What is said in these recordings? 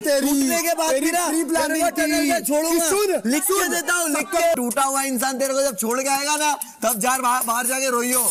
तेरी के बाद तेरी प्री प्लानिंग तेरे को टनल से छोड़ूँगा। सुन लिख के देता हूँ लिख के। टूटा हुआ इंसान तेरे को जब छोड़ के आएगा ना तब जार बाहर बाहर जाके रोइयो।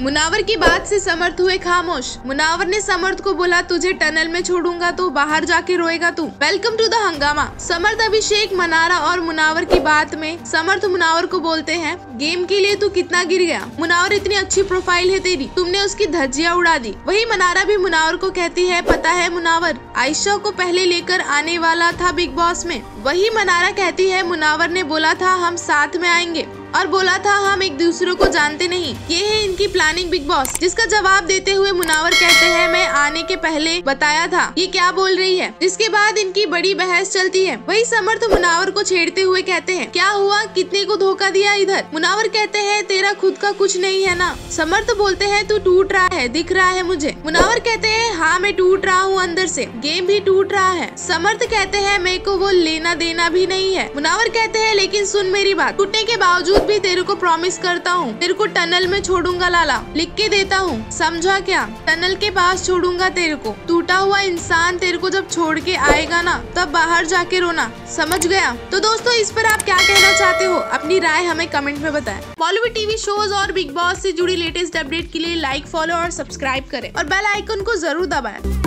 मुनावर की बात से समर्थ हुए खामोश। मुनावर ने समर्थ को बोला, तुझे टनल में छोड़ूँगा तो बाहर जाके रोएगा तू। वेलकम टू द हंगामा। समर्थ अभिषेक मनारा और मुनावर की बात में समर्थ मुनावर को बोलते हैं, गेम के लिए तू कितना गिर गया? मुनावर इतनी अच्छी प्रोफ़ाइल है तेरी। तुमने उसकी धज्जिया उड़ा दी। वही मनारा भी मुनावर को कहती है, पता है मुनावर, आयशा को पहले लेकर आने वाला था बिग बॉस में। वही मनारा कहती है, मुनावर ने बोला था, हम साथ में आएँगे। और बोला था, हम एक दूसरे को जानते नहीं। ये है इनकी प्लानिंग बिग बॉस जिसका जवाब देते हुए मुनावर कहते हैं, मैं आने के पहले बताया था। ये क्या बोल रही है? जिसके बाद इनकी बड़ी बहस चलती है। वही समर्थ मुनावर को छेड़ते हुए कहते हैं, क्या हुआ? कितने को धोखा दिया इधर? मुनावर कहते हैं, तेरा खुद का कुछ नहीं है ना। समर्थ बोलते हैं, तू टूट रहा है दिख रहा है मुझे। मुनावर कहते हैं हाँ मैं टूट रहा हूँ अंदर से। गेम भी टूट रहा है। समर्थ कहते हैं, मेरे को वो लेना देना भी नहीं है। मुनावर कहते हैं, लेकिन सुन मेरी बात। टूटने के बावजूद भी तेरे को प्रॉमिस करता हूँ। तेरे को टनल में छोड़ूँगा, लाला। लिख के देता हूँ। समझा क्या? टनल के पास छोड़ूँगा तेरे को। टूटा हुआ इंसान तेरे को जब छोड़ के आएगा ना, तब बाहर जाके रोना। समझ गया? तो दोस्तों, इस पर आप क्या कहना चाहते हो? अपनी राय हमें कमेंट में बताएँ। बॉलीवुड टीवी शोज़ और बिग बॉस से जुड़ी लेटेस्ट अपडेट के लिए लाइक फॉलो और सब्सक्राइब करें और बेल आइकन को ज़रूर दबाएँ।